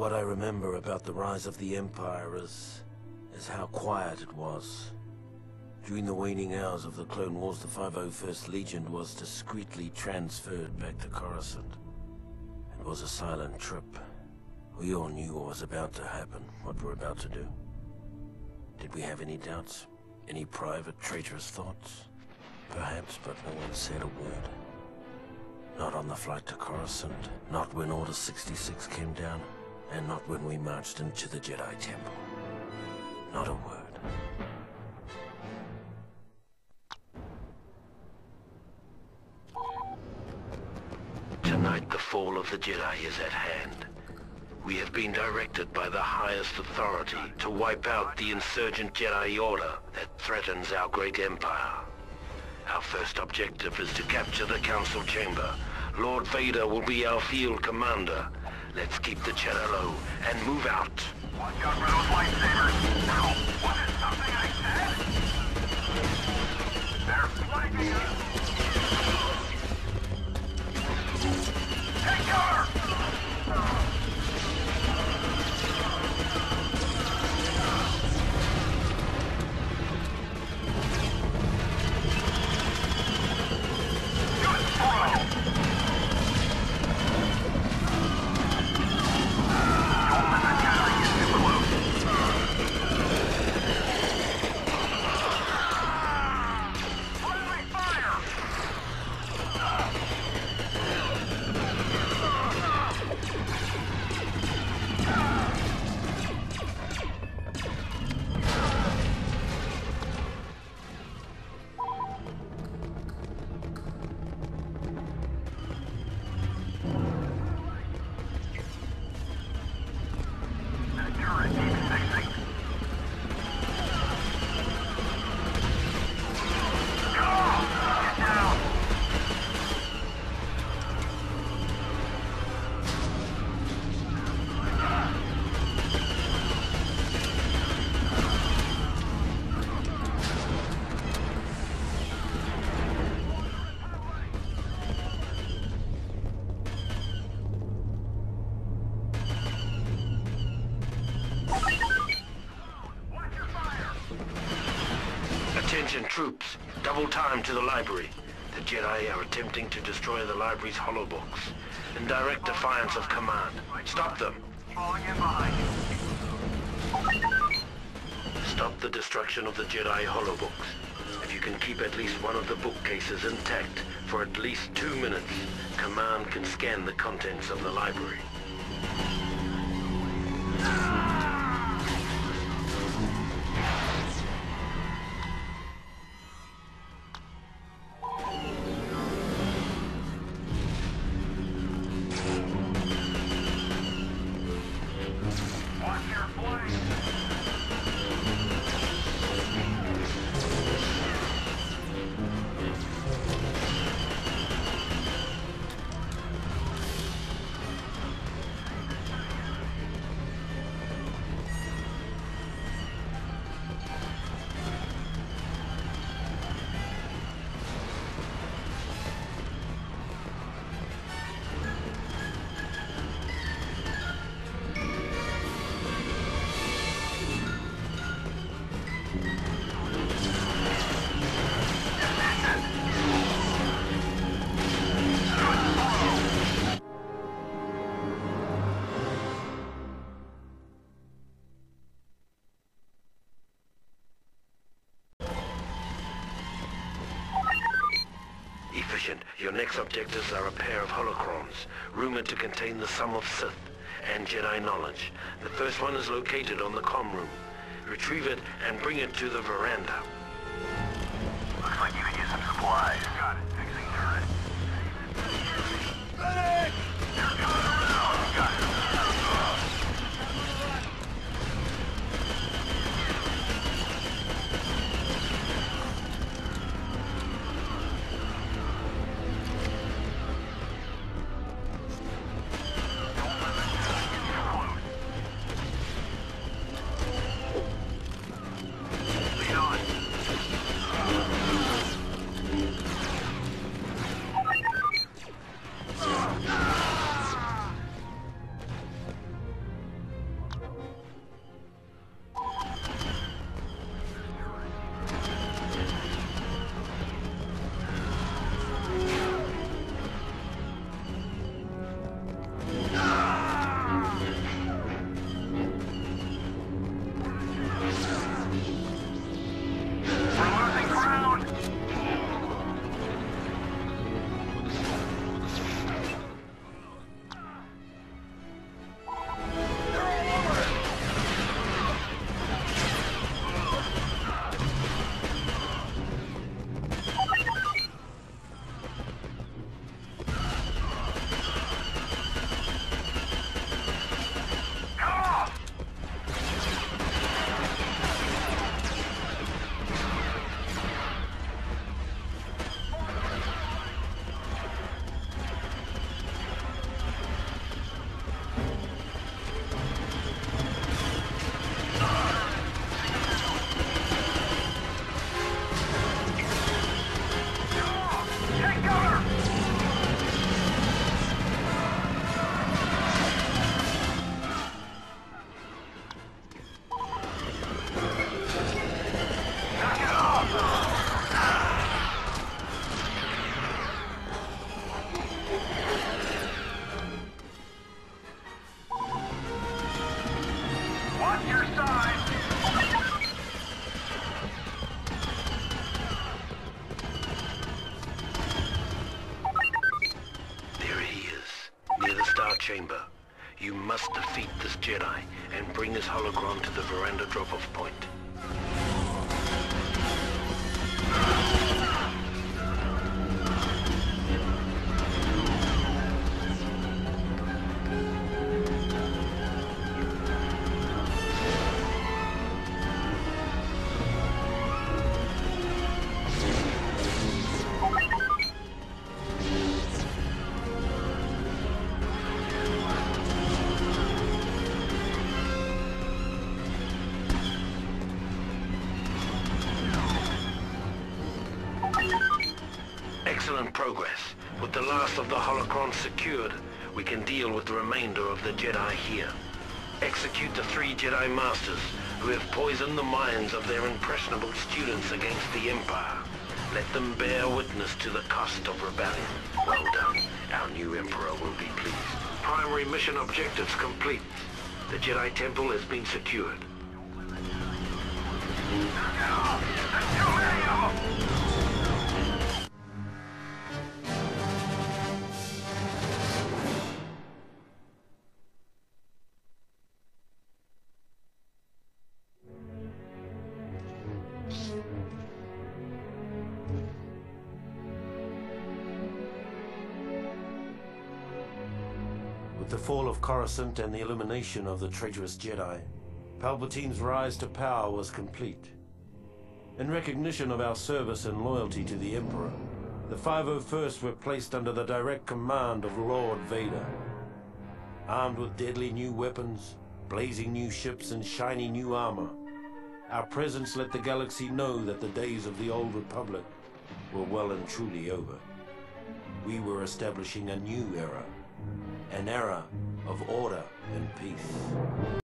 What I remember about the rise of the Empire is... is how quiet it was. During the waning hours of the Clone Wars, the 501st Legion was discreetly transferred back to Coruscant. It was a silent trip. We all knew what was about to happen, what we're about to do. Did we have any doubts? Any private, traitorous thoughts? Perhaps, but no one said a word. Not on the flight to Coruscant, not when Order 66 came down, and not when we marched into the Jedi Temple. Not a word. Tonight, the fall of the Jedi is at hand. We have been directed by the highest authority to wipe out the insurgent Jedi Order that threatens our great empire. Our first objective is to capture the Council Chamber. Lord Vader will be our field commander. Let's keep the cheddar low and move out. Watch out for those lightsabers. Now, what is something I said? They're flanking us. Troops, double time to the library. The Jedi are attempting to destroy the library's holobox. In direct defiance of command. Stop them. Stop the destruction of the Jedi holobox. If you can keep at least one of the bookcases intact for at least two minutes, command can scan the contents of the library. Your next objectives are a pair of holocrons, rumored to contain the sum of Sith and Jedi knowledge. The first one is located on the com room. Retrieve it and bring it to the veranda. Looks like you could use some supplies. Got it. Fixing turret. Medic! Chamber. You must defeat this Jedi and bring his holocron to the veranda drop-off point. With the last of the holocrons secured, we can deal with the remainder of the Jedi here. Execute the three Jedi Masters who have poisoned the minds of their impressionable students against the Empire. Let them bear witness to the cost of rebellion. Well done. Our new Emperor will be pleased. Primary mission objectives complete. The Jedi Temple has been secured. The fall of Coruscant and the elimination of the traitorous Jedi, Palpatine's rise to power was complete. In recognition of our service and loyalty to the Emperor, the 501st were placed under the direct command of Lord Vader. Armed with deadly new weapons, blazing new ships, and shiny new armor, our presence let the galaxy know that the days of the old Republic were well and truly over. We were establishing a new era, an era of order and peace.